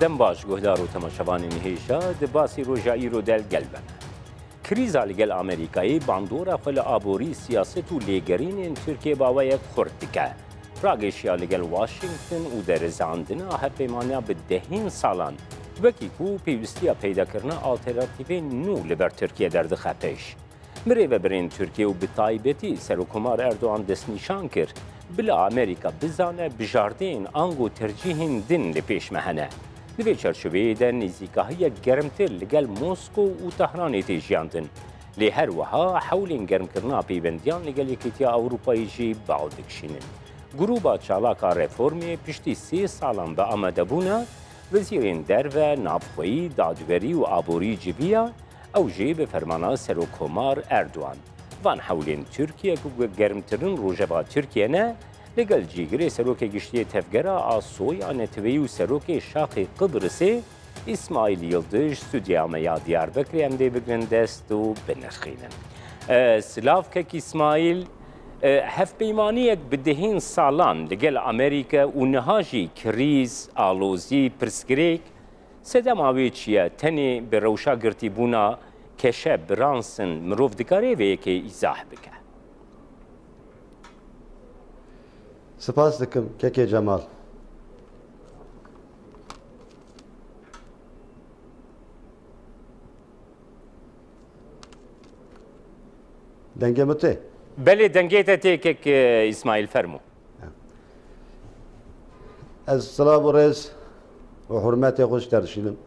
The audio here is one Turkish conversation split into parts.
دەم باش گۆدار و تەمەشەوانی نهێشە دەباسی ڕۆژایی ڕۆدەل گەلبن. کریزا لەگەل ئامریکایی باندۆرە خۆ لە ئابووری سیاست و لێگەرینێن تورکێ باوەیەک خورد دکە. ڕاگەشیا لەگەل واشنگتن و دەرەزاندنا هەپەیمانیا بدەهین ساڵان وەکی و پێویستیە پەیداکردە ئالتەراتیڤێ نو لەبەر تورکیا دەردەخە پێش. مرێڤە برێن تورکیا و بتایبەتی سەرکومار ئەردوان دەستنیشان کرد بلا ئەمریکا بزانە بژاردین ئەنگ و تەرجیهین دن لە پێشمەهەنە. دوێ چەرچوبەیەدا نزیکاهەیە گەرمتر لەگەل مۆسکۆ و تەهرانی تێژیاندن. لێ هەروەها حولین گەرمکردنا پەیوەندیان لەگەل یەکێتیا ئەوروپاییژی باو دکشینن. گروبا چالاکا ڕێفۆرمی پشتی سێ ساڵان بە ئەمەدەبوونە وەزیرێن دەرە ناپخۆیی دادوەری و ئابووری جیبیە ئەو ژێ بە فەرمانە سەر و کۆمار ئەردوان. وان حولێن تورکیە گەرمترن ڕۆژەبا تورکێنە لگل جیگری سروک گشتی تفگرا آسوی آنتوی و سروک شاق قبرسی اسماعیل یلدش سودیامه یا دیار بکری هم دی بگرن دست و بنرخینن. سلاف که اسماعیل هف پیمانیک بدهین سالان لگل امریکا و نهاجی کریز آلوزی پرسگریک سدم آوی چیه تنی به روشا گرتی بونا کشه برانسن مروف دکاره وی که ایزاح بکه کەکێ جەمال. دەنگێمە تێ؟ بەێ دەنگێتە تێکێک ئیسمایل فەرموو. ئەس سڵا بۆ ڕێز و حرمەتی خۆش دەرشینم.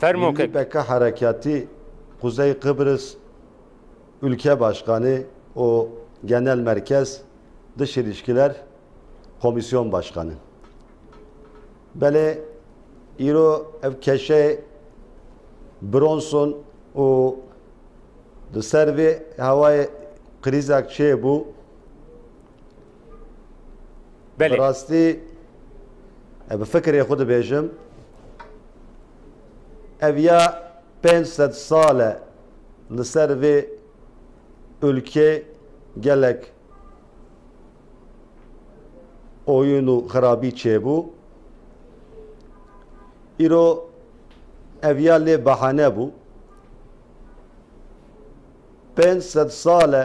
فەرموکە بەکە حرەکاتی قوزەی قبرس ülke başkanı o genel merkez dış ilişkiler komisyon başkanı. Böyle İro ev keşe Bronson o de servi havaya krizak şey bu. بەێ Rasti ev fikri xud bêjim ev ya 500 sale li ser vê ülke gelek. Oyun û xirabî çêbû îro ev ya lê behane bû 500 sale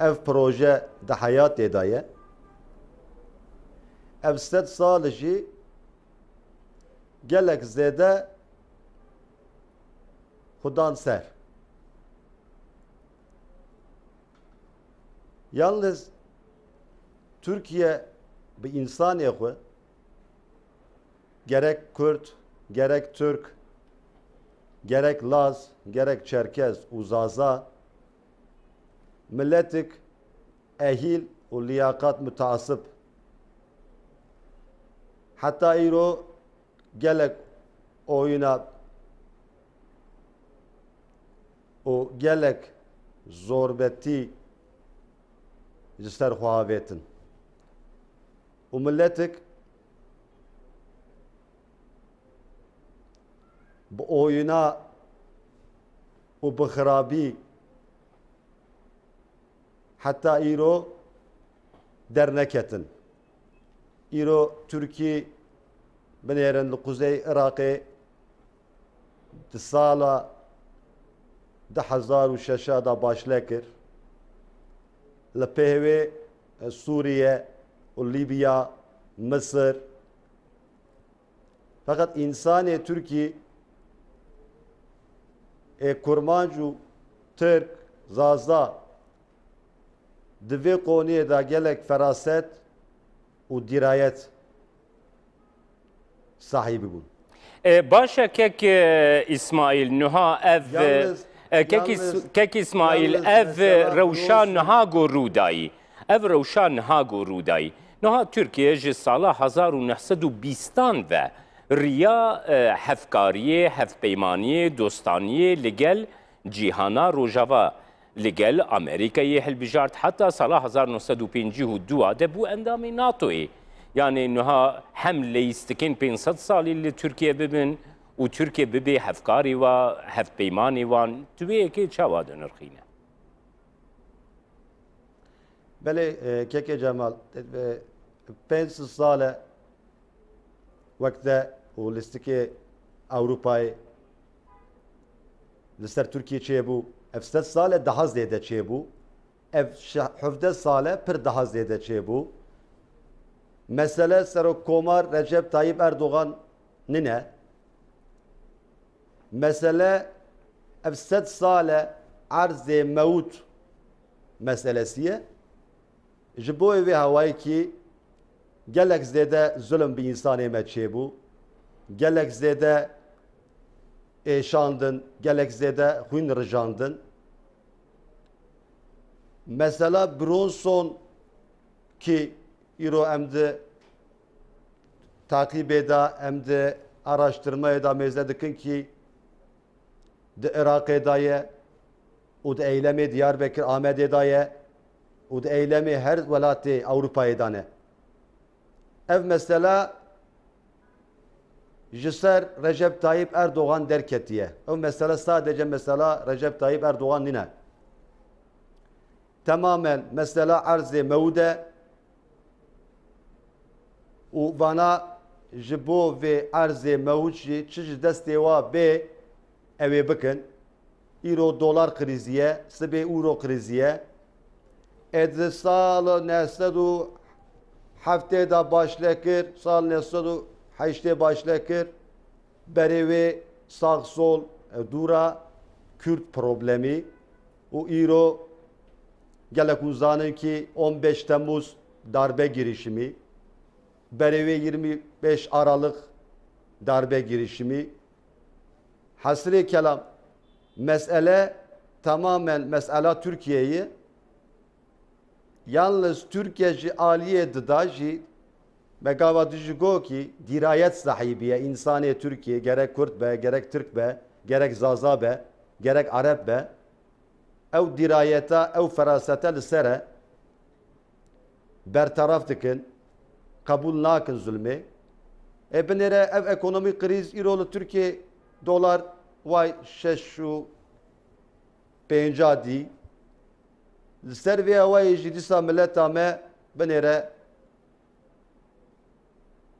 ev proje di heyatê da ev sed sal jî gelek zêde xudan ser Yalnız Türkiye bir insan xwe gerek Kürt, gerek Türk, gerek Laz, gerek Çerkez û Zaza milletik ehil û liyakat müteasip hatta îro gelek oyuna û gelek zorbetî ji ser xwavetin û milletik bi oyuna û bi xirabî heta îro derneketin îro Türkî binêrin li quzey Iraqê di sala di hezar û şeşa da kir li pêvê Sûriye û Libya Mısır fakat insanê Türkî ê kurmanc û Türk zaza di vê qoniyê da gelek feraset û dirayet sahibî bûn. باشە کەک ئیسمایل نوها ئەv Yalnız- yalnız- کەکی ئیسماعیل ئەv ڕەوشان نەهاگۆ ڕوودایی ئەv ڕەوشان نەهاگۆ ڕوودایی نەها تورکیە ji ساڵا 1920 ve riya e, hevkariyê hevpeymaniyê dostaniyê li gel cîhana rojava. Li gel Amerîkayê hilbijart heta sala 1952 de bû endamê NATOyê. Yani niha hem lêistikên 500 salî li Türkiye bibin, û Türkiye bibe hevkarî wa hevpeymanî wan tuwêyekê çawa dinirxîne. Belê keke Cemal ve پنج ساله وقت و لستکی اروپای لسر ترکیه چه بو اف ست ساله ده زیده چه بو اف حفده ساله پر ده زیده چه بو mesele Serokkomar Recep Tayyip Erdoğan nine mesele efset sale arz mevut meselesiye. Ji bo hewayê ki gelek zêde zulm bi insanê me çêbû gelek zêde êşandin gelek zêde xwîn rijandin mesela Bronson ki îro em di takibê da em di araştırmayê da mêze dikin ki di Iraqê da ye û di eylemê Diyarbekir Amedê da ye û di eylemê her welatê Ewropayê da ne. Ev mesela ji ser Recep Tayyip Erdoğan derketiye. Ev mesele sadece mesela Recep Tayyip Erdoğan nine. Tamamen mesela arzê mewde û vana ji bo vê erzê mewc jî çi ji destê wa bê ew ê bikin îro dolar krîziye sibê euro krîziye ê di sal nesed û heftê da başle kir sal nesed û heştê başle kir berê wê sağ sol dûra Kürt problemî û îro gelek û zanin ki 15 Temmuz darbe girişimi. Berevi 25 Aralık darbe girişimi hasri kelam mesele tamamen mesela Türkiye'yi yalnız Türkiye'ci aliye dıdaji megavadıcı go ki dirayet sahibiye insani Türkiye gerek Kürt be gerek Türk be gerek Zaza be gerek Arap be ev dirayeta ev ferasete li sere bertaraf dikin kabul nakin zulmê. E ev ekonomîk kriz îro li Türkiye dolar vai sheshu penja di li ser vê ew jî dîsa mileta me binêre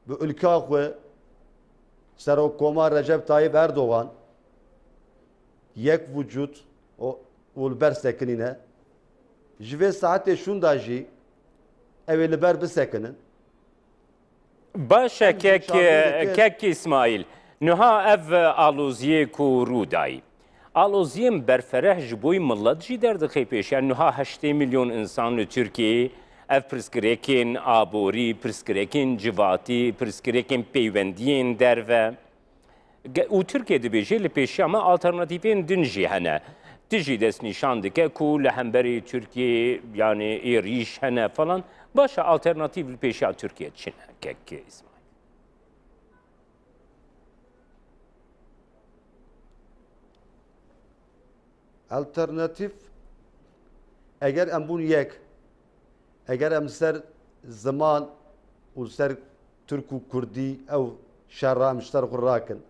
bi ülka xwe serokoma Recep Tayyip Erdoğan yek vücut o ulber sekinine ji vê saetê şunda jî ew ê Başa kek, kek İsmail. نها ئەڤ ئالۆزیە و ڕوودایی. ئالۆزییم بەرفەرەح ji بۆی مڵەت jî derdixê pêşiyan niha heştê milyon insan li Tirkiyê ev pirsgirêkên aborî, pirsgirêkên civatî, pirsgirêkên peywendiyên derve. û Tirkiye dibêjê li pêşiya me alternatîvên din jî hene. Tijî destnîşan dike ku li hemberê Tirkiye yani êrîş hene falan başa alternatîv li pêşiya Tirkiye çin hekek İsmail. Alternatif eger em bûn yek eger em ser ziman û ser Türk û Kurdî ew şerra em ji ser xwe rakin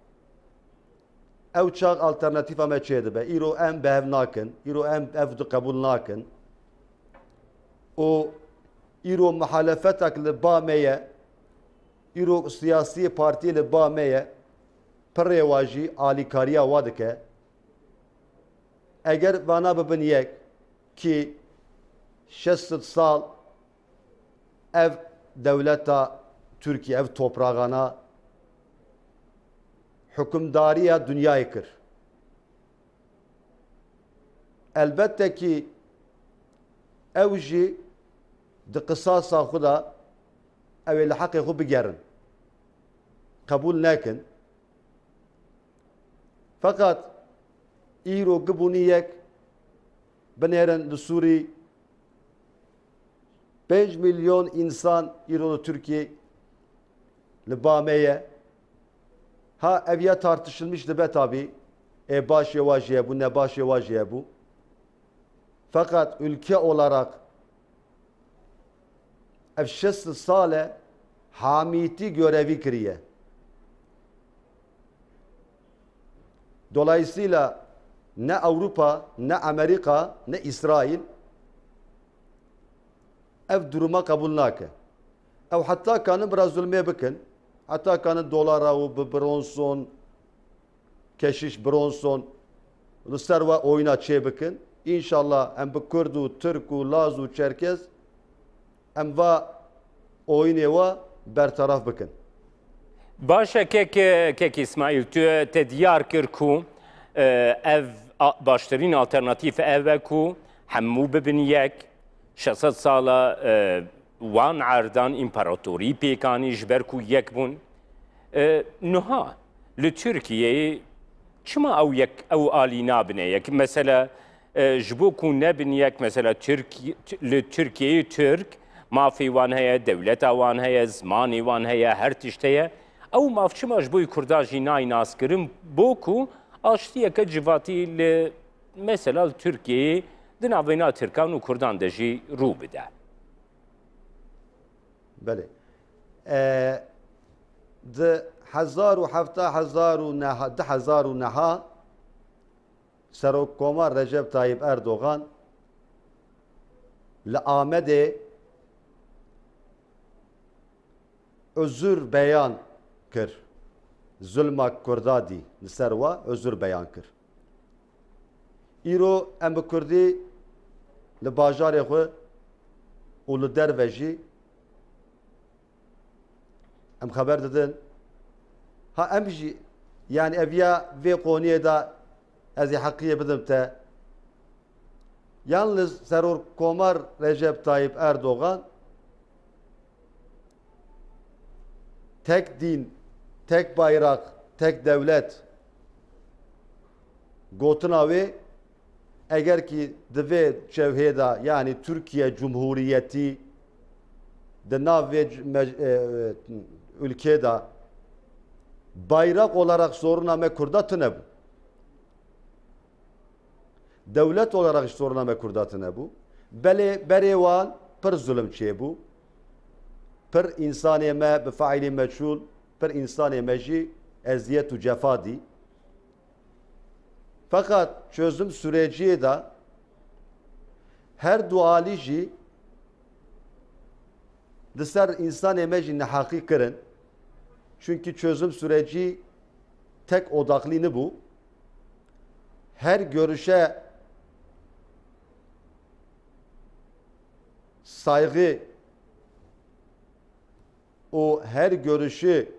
ew çax alternatîfa me dibe îro em behev nakin îro em ev di qebûl nakin. Û îro mihalefetek li ba me ye îro siyasî partiyê li ba me ye pirê alîkariya wa dike eger vana bibin yek ki şest sal ev devleta Türkiye ev toprağına hükümdariya dünyayı kır. Elbette ki ev jî di qisasa xwe da ew ê li heqê xwe bigerin. Qebûl nekin. Fakat îro gibûnî yek binêrin li Sûrî 5 milyon insan îro li Türkiye li ba me ye Ha ev ya tartışılmıştı be tabi. E baş yevajiye bu ne baş yevajiye bu. Fakat ülke olarak ev şest sale hamiti görevi kiriye. Dolayısıyla ne Avrupa, ne Amerika, ne İsrail ev duruma kabul nake. Ev hatta kanı biraz zulmeye bakın. Hatta kanı dolara u bronson keşiş bronson Ruslarla oyuna çeye bakın. İnşallah em bu Kurdu, Türku, Lazu, Çerkez em va oyuneva bertaraf bakın. Başa kek kek İsmail tü te diyar kirku e, ev باشترین آلترناتیف اف کو همو ببین یک 600 ساله وان عردان امپراتوری پیکانی جبر کو یک بون نها لترکیه چما او یک او آلی نابنه یک مثلا جبو کو نبن یک مثلا ترکی لترکیه ترک ما في وان هي دولة وان هي زماني وان هي هر تشتيه او مافچماش بوی کرداجی نای ناس Alştiyeke civati li mesela Türkiye'yi din avina Türkan u Kurdan de jî rû bide. Belê. Ee, di hezar û hefta hezar û neha, di hezar û neha Serokkomar Recep Tayyip Erdoğan li Amedê özür beyan kir zulma Kurda dî li özür beyan kir. Îro em bi Kurdî li bajarê xwe û li derve jî em xeber didin ha em jî yani eviya vê qoniyê da ez ê heqiye bidim te yalnız seror komar Recep Tayyip Erdoğan tek din, tek bayrak, tek devlet. Gotina eğer ki dve cevheda yani Türkiye Cumhuriyeti de nav ve e, ülkede bayrak olarak zoruna mekurdatı bu? Devlet olarak zoruna mekurdatı bu? Bele berevan per zulüm çe bu? Per insaniye me be faili meçhul per insanê me jî eziyet. Fakat çözüm süreciye de her duali jî di ser insanê me. Çünkü çözüm süreci tek odaklı bu. Her görüşe saygı o her görüşü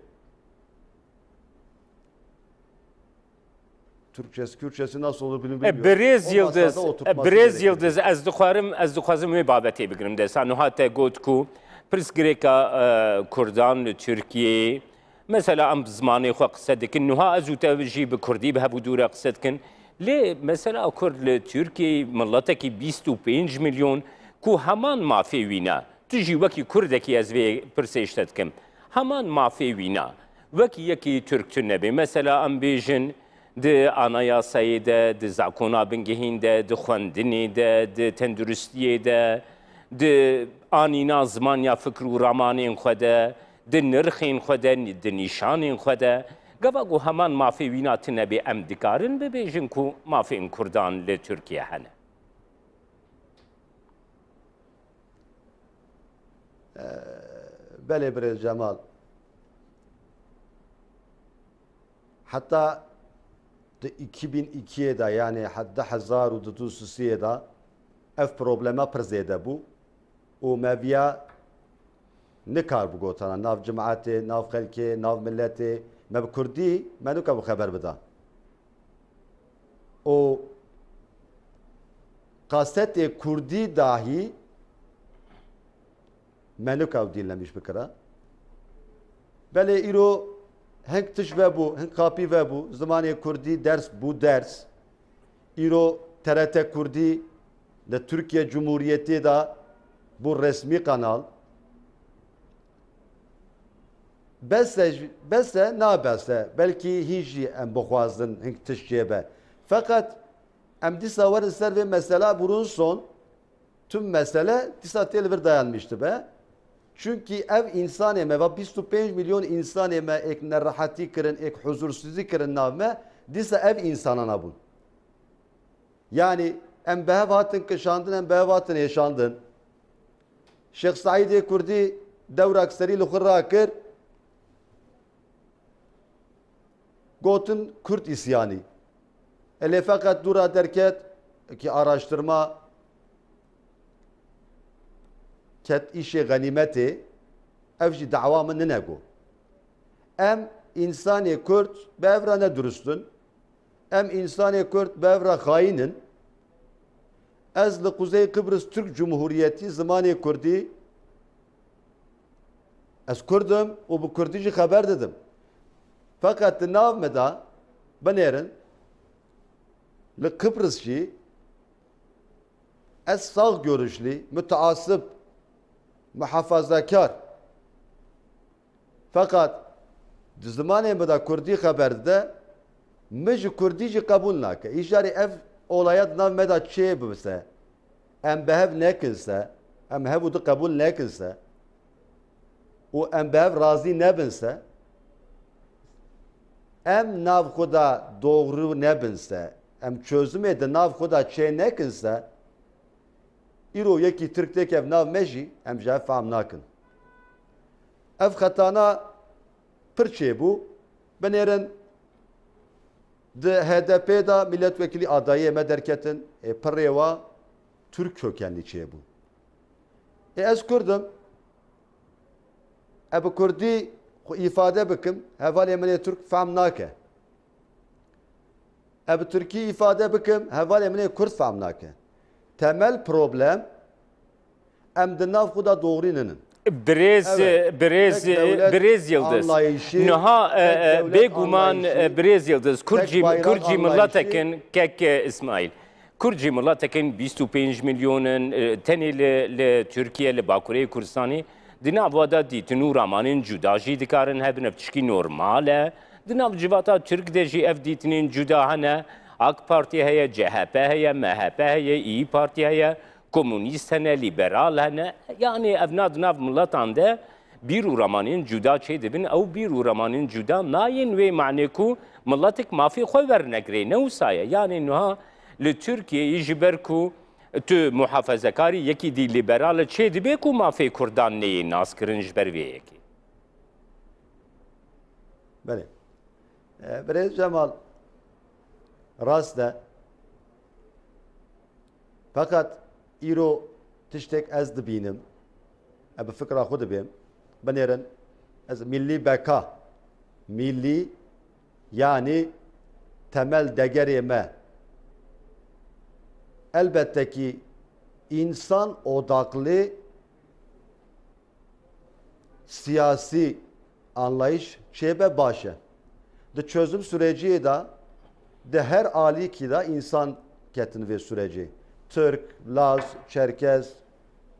Türkçesi, Kürtçesi nasıl olur bilmiyorum. Brez Yıldız, Brez Yıldız ez dixwarim ez dixwazim wê babetê bigirim de san hate got ku pirsgirêka Kurdan li Türkiye. Mesela em zimanê xwe qise dikin niha ez û te jî bi Kurdî bi hebû dûre qise dikin. Lê mesela Kurd li Türkiye milletekî 25 milyon ku heman mafê wîne tu jî wekî Kurdekî ez vê pirsêşte dikim. Heman mafê wîna. Wekî yekî Türk tu nebê. Mesela em bêjin di anayasayê de di zakona bingehîn de di xwendinê de di tenduristiyê de di anîna zimanya fikr û ramanên xwe de nirxên xwe de di nîşanên xwe de. Gava got heman mafê wîna tu nebê em dikarin bibêjin ku mafên Kurdan li Tirkiye hene. Belê Birêz Cemal. Hatta 2002'ye de yani hatta 1933'ye de ev problema pir zêde bû û meviya nikar bu gotana? Nav cemaatê nav xelkê nav milletê me bi Kurdî me nuka bu xeber bida. Û kasetê Kurdî dahî me nuka ew dînlemiş bikira belê îro heng tiş vebû heng kapî vebû zimanê Kurdî ders bû ders. Îro TRT Kurdî li Türkiye Cumhuriyetê da bû resmî kanal. Bese bese nabese belkî hîn jî em bixwazin hing tiş cêbe fakat em dîsa werin ser vê mesela burun son tüm mesele dîsa tê li vir dayanmıştı be Çünki ev insaneme ve 25 milyon insaneme ek nerahati kirin, ek huzursuzluk kirin navme dise ev insanana bun. Yani em behevatın kışandın em behevatın yaşandın. Şeyh Said Kurdi devrak seri lukhra kir Gotun Kürt isyanı. Ele fakat dura derket ki araştırma ket işê ganîmetê ev jî dawa min ninego em insanê Kurd bi evra ne durustin em insanê Kurd bi evra xayînin ez li Kuzey Kıbrıs Türk Cumhuriyeti zimanê Kurdî ez Kurdim û bi Kurdî jî xeber didim. Fakat di nav me da binêrin li Kıbrıs ez sağ görüşlü, müteasip, muhafazakar. Fakat zamanê me da Kurdî xeber de min ji Kurdî nake. İjarî ev olaya di nav me da çê bibise, em behev nekinse, em hev di qebûl nekinse û em behev razî nebinse, em nav xwe da doğru nebinse, em çözümê di nav xwe da çê nekinse, îro yekî Tirktek ev nav me jî em ji ev fehm nakin. Ev xetana pir çêbû binêrin di HDP da milletvekilî adayê me derketin ê pirê wa Türk kökenlî çêbû. Ê ez Kurdim ev bi Kurdî xwe îfade bikim hevalê min Türk fehm nake. Ev bi Tirkî îfade bikim hevalê min ê Kurd nake. Temel problem em di nav xwe da doğrî ninin. Birêz Evet. birêz Tek devlet birêz Yıldız. anlayışı, Niha tek devlet bêguman anlayışı, birêz Yıldız. Kurcî bayrak Kurcî anlayışı. milletekin kek İsmail. Kurcî milletekin 25 milyonun tenê li li Türkiye li Bakurê Kurdistanê di nav da dîtin û ramanên cuda jî dikarin hebin ev tişkî normal e. Di nav civata Türk de jî ev dîtinên cuda hene. AK Parti heye, CHP heye, MHP heye, İyi Parti heye, komünist hene, liberal hene. Yani evnad nav milletan de bir uramanın cuda çê dibin ew bir uramanın cuda nayên wê mane ku milletek mafê xwe wernegirê ne wisa ye yani niha li Tirkiyeyê ji ber ku tu muhafazekarî yekî dî liberal çê dibe ku mafê Kurdan neyê naskirin ji ber vê yekê. Birêz Cemal rast e. Fakat îro tiştek ez dibînim. E bi fikra xwe dibêm. Binêrin ez millî beka. Millî yani temel degerê me. Elbette ki insan odaklı siyasi anlayış şebe başı. De çözüm süreci de de her ali ki da insan ketin ve süreci. Türk, Laz, Çerkez,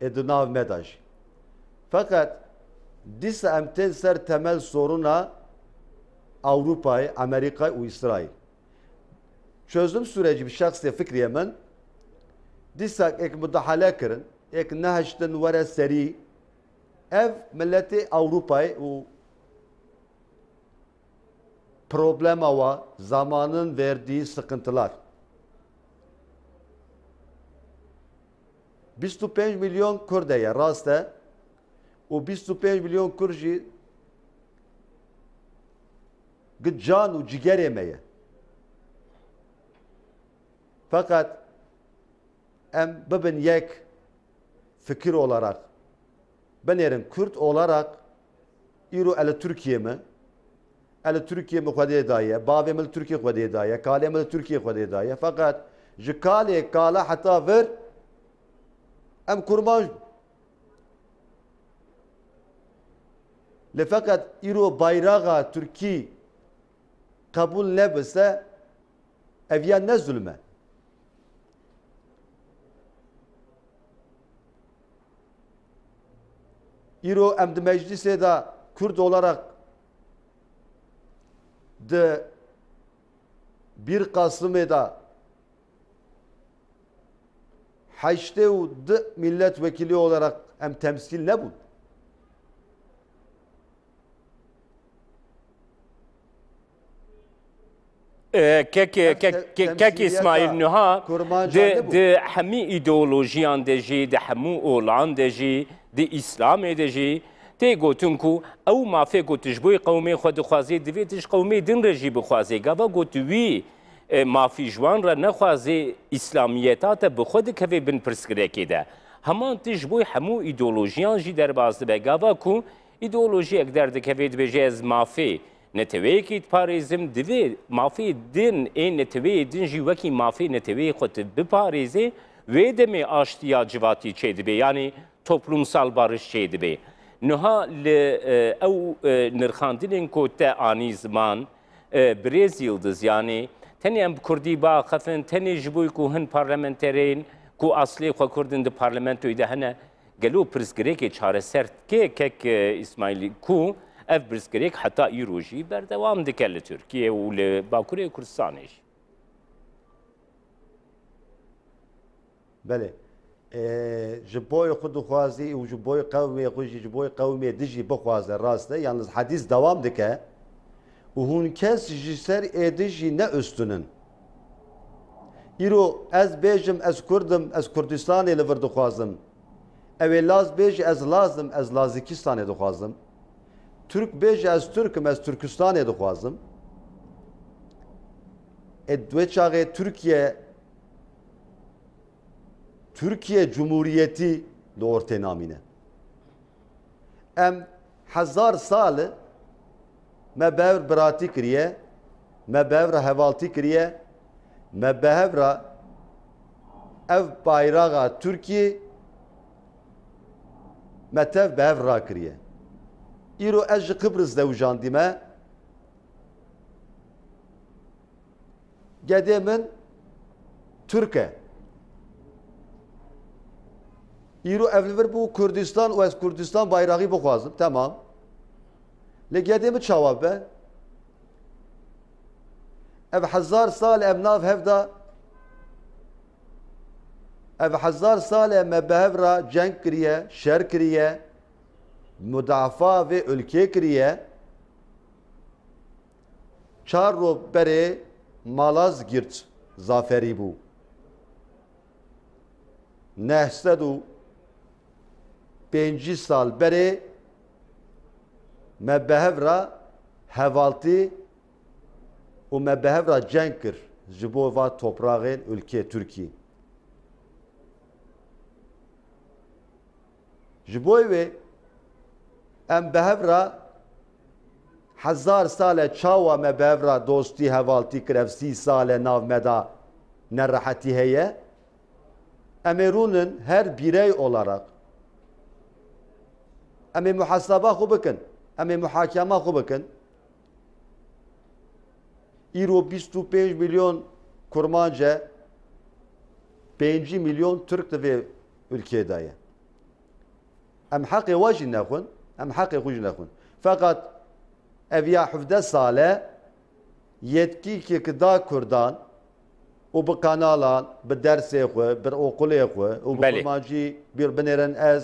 Edunav Medaj. Fakat disa emten ser temel soruna Avrupa'yı, Amerika ve İsrail. Çözüm süreci bir şahsiye fikriye min disa ek müdahale kirin, ek neheştin vere seri ev milleti Avrupa'yı problema var, zamanın verdiği sıkıntılar. 25 milyon Kurdeye raste o 25 milyon Kurji can u ciger yemeye. Fakat em bibin yek fikir olarak ben yerim Kürt olarak İro ele Türkiye mi? Ele Türkiye xwedê daye, bavê min Türkiye xwedê daye, kalê min Türkiye xwedê daye. Fakat ji kalê kala heta vir em kurban li fakat îro bayrağa Türkî kabul nebise ev ya ne zulme. İro em di meclisê da Kürt olarak di bir Kasım'ı da Haçte di milletvekili olarak em temsil nebûn. kek İsmail Nuha Kurmancı de hemî îdeolojiyan de de hemû olan de de İslamê de تێگوتون و ئەو مافێ گوتشبووی قومێ خۆ دخوازیێ دەبێتش قومێ دن ڕێژی بخوازێ گەڤە گوتووی مافی ژوان ڕە نەخوازێ ئیسلامیەتاتە بخۆ دکەوێ بن پرسکرێکێدا هەمان تش بووی هەموو ئیدۆلۆژیان ژی دەرباز دەبێ گاوا و ئیدۆلۆژیەک دەردەکەوێت بێژێ ئەز مافێ. نەتەوەیەکی پارێزم دەوێت مافی دن ئێ نەتەوەی دنجی وەکی مافی نەتەوەی خۆت بپارێزێ وێ دەمێ ئاشتیا جواتی چێ دەبێ ینی تۆپلوم ساڵ بارش چێ دەبێ. Niha li ew nirxandinên ku te anî ziman birêz yıldız yanî tenê em bi Kurdî baxefin tenê ji bo ku hin parlamenterên ku aslê xwe Kurdin di parlamentoyê de hene gelo pirsgirêkê çareser kê kek İsmailî ku ev pirsgirêk heta îro jî berdewam dike li Tirkiye û li Bakurê Kurdistanê jî. بله ji boy xwe dixwazî û ji boy qewmê xwe jî ji boy qewmê dijî bixwaze rast e yalnız hedîs dewam dike û hûn kes ji ser êdî jî ne üstünin îro ez bêjim ez kurdim ez kurdistanê li vir dixwazim ew ê laz bêjî ez lazim ez lazikistanê dixwazim Türk bêjî ez Türkim ez Türkistanê dixwazim e çaxê Türkiye Türkiye Cumhuriyeti li ortê namîne. Em hezar salê me behr biratî kiriye, me behra hevaltî kiriye, me behevra ev bayrağa Türkiye me tev behev rakiriye. Îro ez ji Kıbrıs dewjandîme gedê min Türk e. ایرو اولیور بو کردستان و از کردستان بایراقی بخوازم تمام لگیده می چواب به ev hazar sal ev nav hevda. Ev hazar sal me behevra cenk kiriye şer kiriye müdafa ve ülke kiriye. Çarro bere malaz girt zaferi bu. Nehsedu 5 سال بری مبهف را hevalti u mebehevra cenkir jibova toprağın ülke Türkiye. Jiboyve em behevra hazar sale çawa mebehevra dosti hevalti krevsi sale nav meda nerahati heye emerunun her birey olarak ئەمێ محەسەبا خۆ بکەن ئەمێ محاکەما خۆ بکەن ئیرۆ 25 میلیۆن کورمانجە 5 میلیۆن ترک دەبێ ülkێدایە ئەم حەقێ واژی نەخۆن ئەم حەقێ خوژ نەخۆن فقط ئەڤیا حفدە ساڵە yetkîkekda Kurdan û bi kanalan bi dersê xwe bir okulê xwe û kurmancî bir binêrin ez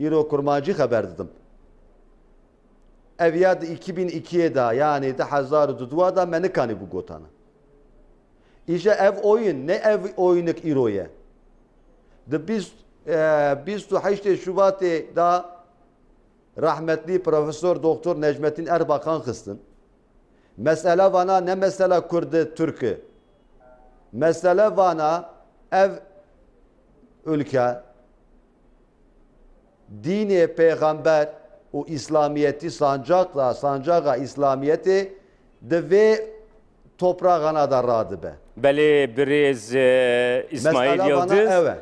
îro kurmancî xeber didim. Ev ya di 2002'ye da yani de hezar dudua da me nikanî bu gotana. İşte ev oyun ne ev oyunik îroye. Di 28 Şubatê da rahmetli Profesör Doktor Necmettin Erbakan xistin. Mesele vana ne mesele Kurdi Türk'ü. Mesele vana ev ülke dini peygamber o İslamiyeti sancakla sancağa İslamiyeti de ve toprağına da radı be. Belê birêz İsmail Yıldız. Evet.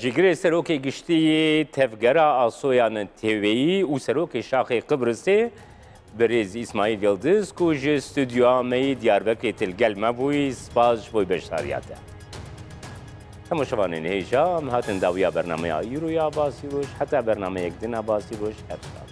Cigrê serokê giştiyê tevgera asoyanın teveyî û serokê şaxê Qibrısê birêz İsmail Yıldız ku ji stüdyoya me Diyarbekirê tilgel me bûyî spas ji bo beşdariya te. تماشاوانین هێژا هاتن داویا بەرنمەیە ئیرۆیا باسی ڕۆژ هەتا بەرنمەیەک دنا باسی ڕۆژ هەر